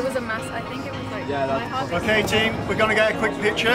It was a mess. I think it was like Yeah, my that's- heart. Okay, team, we're going to get a quick picture.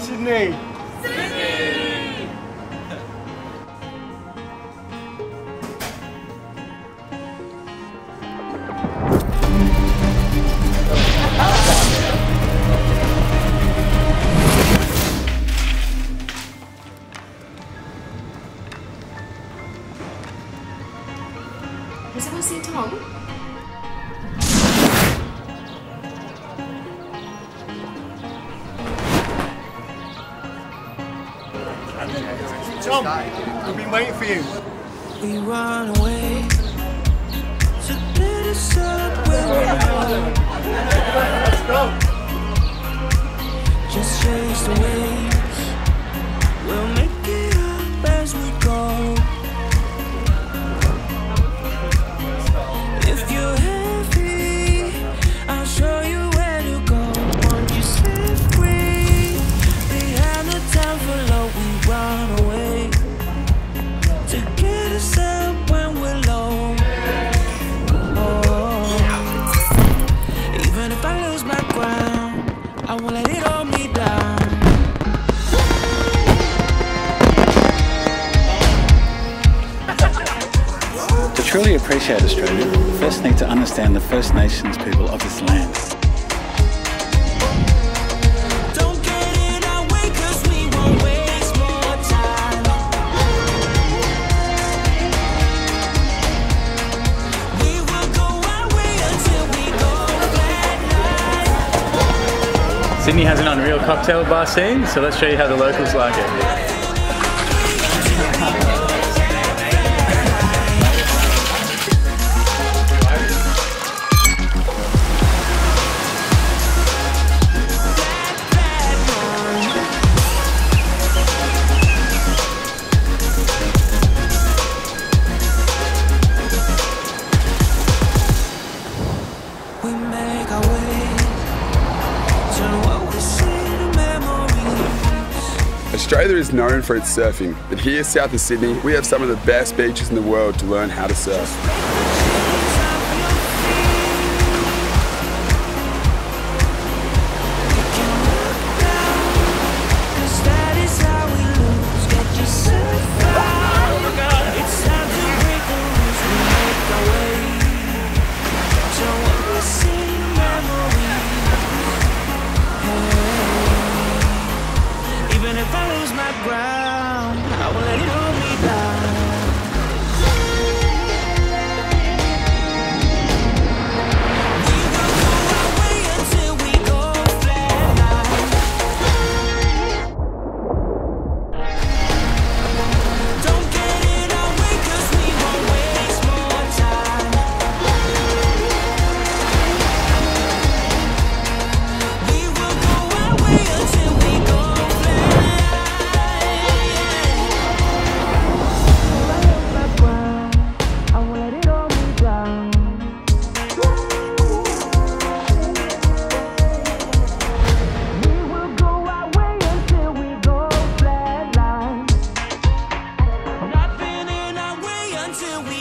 Sydney. Sydney. Has anyone seen Tom? Tom, we've been waiting for you. We run away truly appreciate Australia, you first need to understand the First Nations people of this land. Don't get in our way 'cause we won't waste more time. We will go our way until we go flatline. Sydney has an unreal cocktail bar scene, so let's show you how the locals like it. Australia is known for its surfing, but here south of Sydney, we have some of the best beaches in the world to learn how to surf. Ground,